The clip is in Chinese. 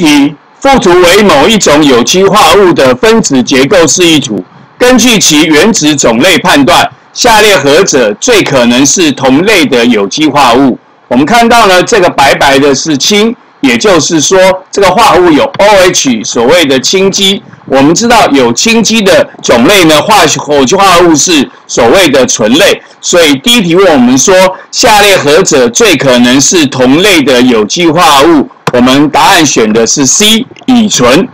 题，附图为某一种有机化物的分子结构示意图，根据其原子种类判断，下列何者最可能是同类的有机化物？我们看到呢，这个白白的是氢，也就是说这个化合物有 OH，所谓的氢基。我们知道有氢基的种类呢，化学有机化合物是所谓的醇类。所以第一题问我们说，下列何者最可能是同类的有机化物？我们答案选的是 C，乙醇。